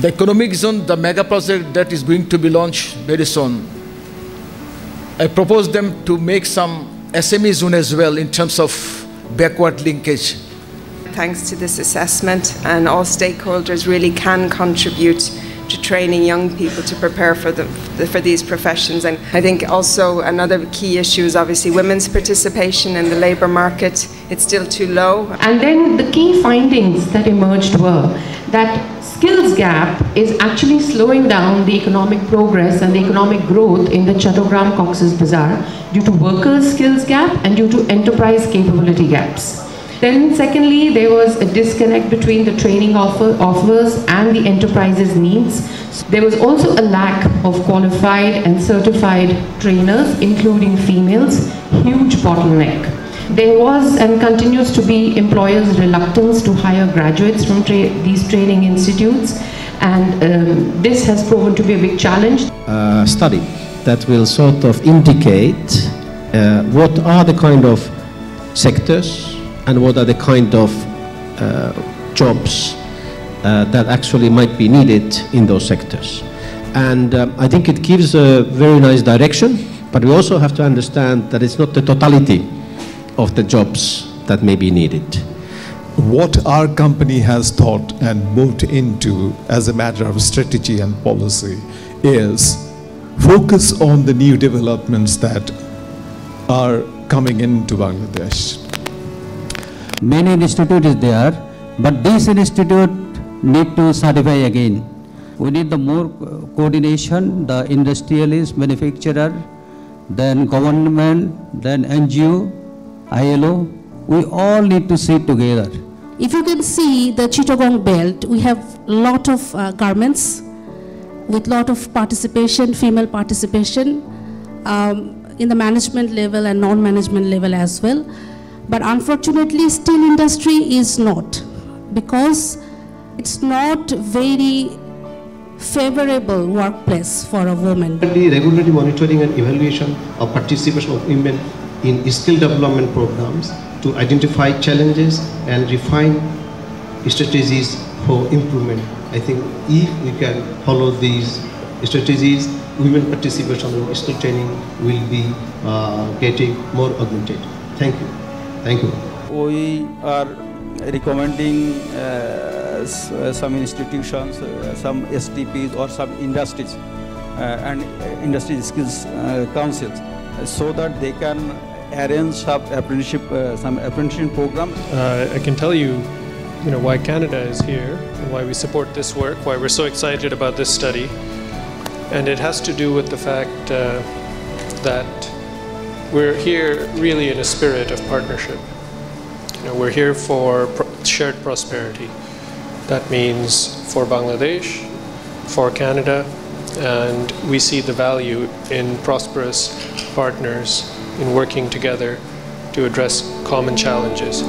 The economic zone, the mega project that is going to be launched very soon, I propose them to make some SME zone as well in terms of backward linkage. Thanks to this assessment, and all stakeholders really can contribute to training young people to prepare for, the, for these professions. And I think also another key issue is obviously women's participation in the labour market. It's still too low. And then the key findings that emerged were that skills gap is actually slowing down the economic progress and the economic growth in the Chattogram Cox's Bazar due to workers' skills gap and due to enterprise capability gaps. Then secondly, there was a disconnect between the training offer, offers and the enterprise's needs. There was also a lack of qualified and certified trainers, including females, huge bottleneck. There was and continues to be employers' reluctance to hire graduates from tra these training institutes, and um, this has proven to be a big challenge. Uh, study that will sort of indicate uh, what are the kind of sectors and what are the kind of uh, jobs uh, that actually might be needed in those sectors. And um, I think it gives a very nice direction, but we also have to understand that it's not the totality of the jobs that may be needed. What our company has thought and moved into as a matter of strategy and policy is focus on the new developments that are coming into Bangladesh many institute is there, but this institute need to certify again. We need the more coordination, the industrialist, manufacturer, then government, then NGO, ILO, we all need to sit together. If you can see the Chittagong belt, we have a lot of uh, garments with lot of participation, female participation um, in the management level and non-management level as well. But unfortunately, steel industry is not because it's not very favorable workplace for a woman. The regularly monitoring and evaluation of participation of women in skill development programs to identify challenges and refine strategies for improvement. I think if we can follow these strategies, women participation in skill training will be uh, getting more augmented. Thank you. Thank you. We are recommending uh, uh some institutions, uh, some STPs or some industries uh, and industry skills uh, councils so that they can arrange some apprenticeship, uh, some apprenticeship program. I can tell you, you know, why Canada is here and why we support this work, why we're so excited about this study. And it has to do with the fact that we're here really in a spirit of partnership. You know, we're here for pr shared prosperity. That means for Bangladesh, for Canada, and we see the value in prosperous partners in working together to address common challenges.